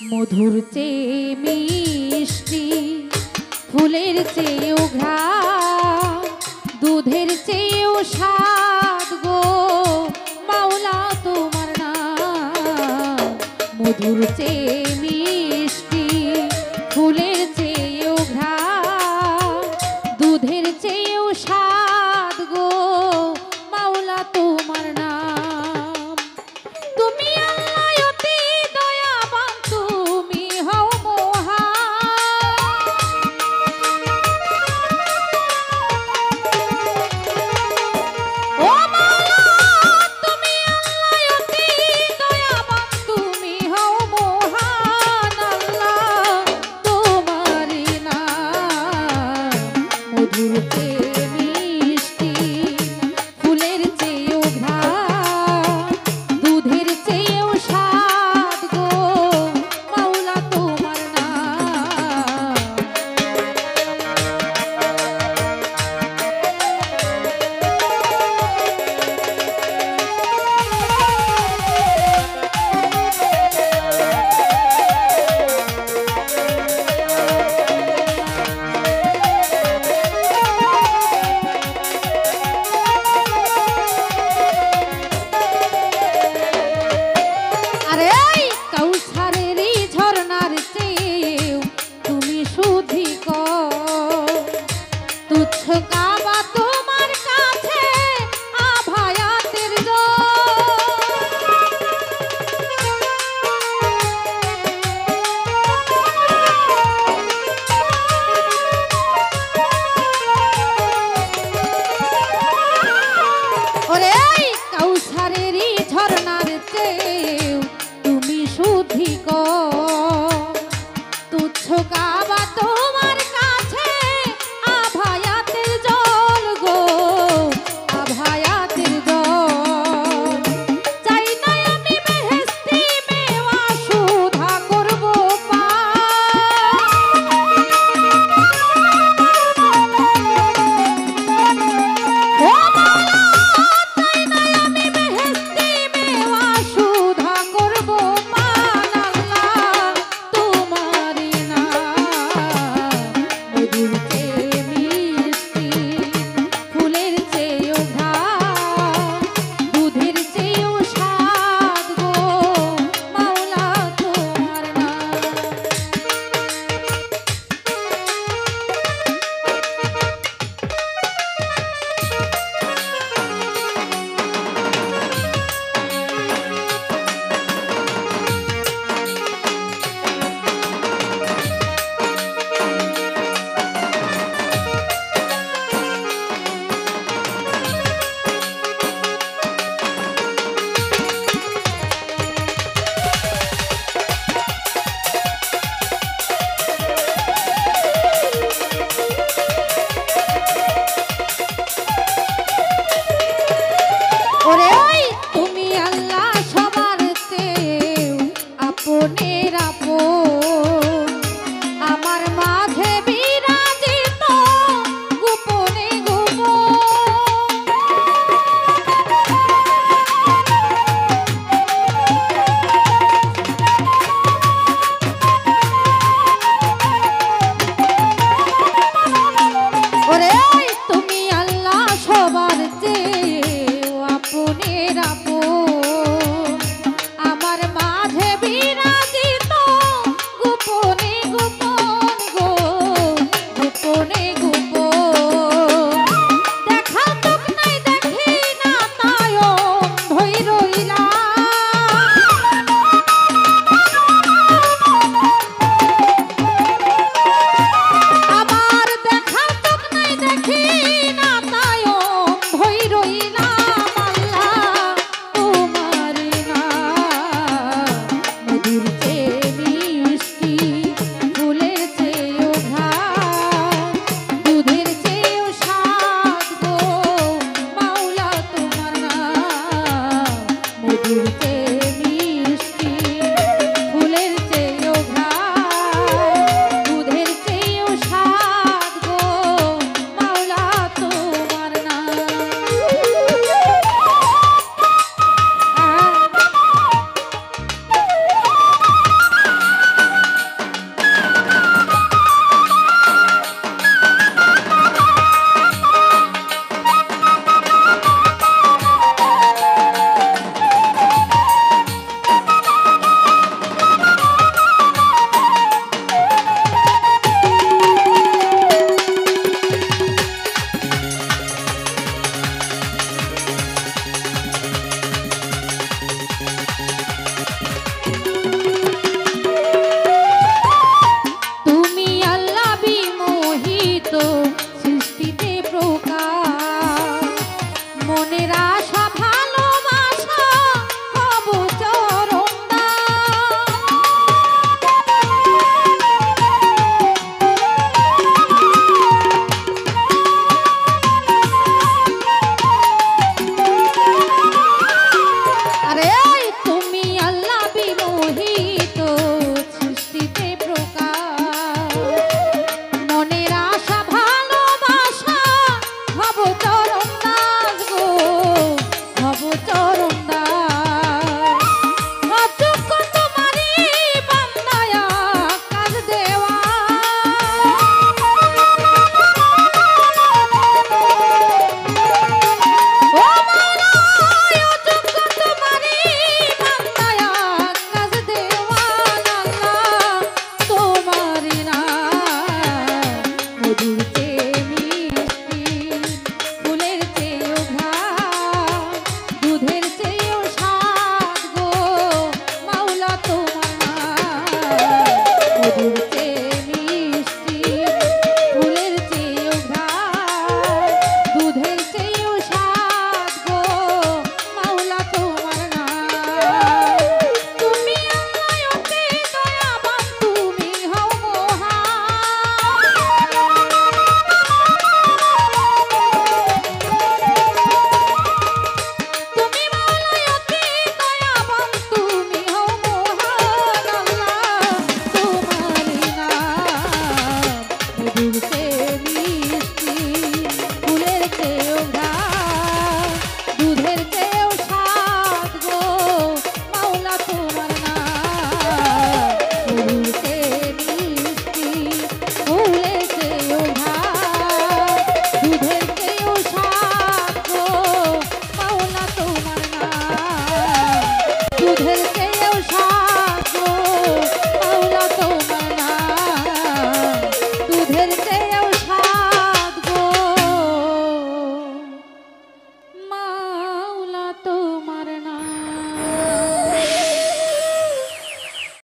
মধুর চেয়ে মিষ্টি, ফুলের চেয়েও ঘা দুধের চেয়েও স্বাদ গো। মাওলা তোমার না মধুর চেয়ে মিষ্টি, ফুলের को মেরা পো 的午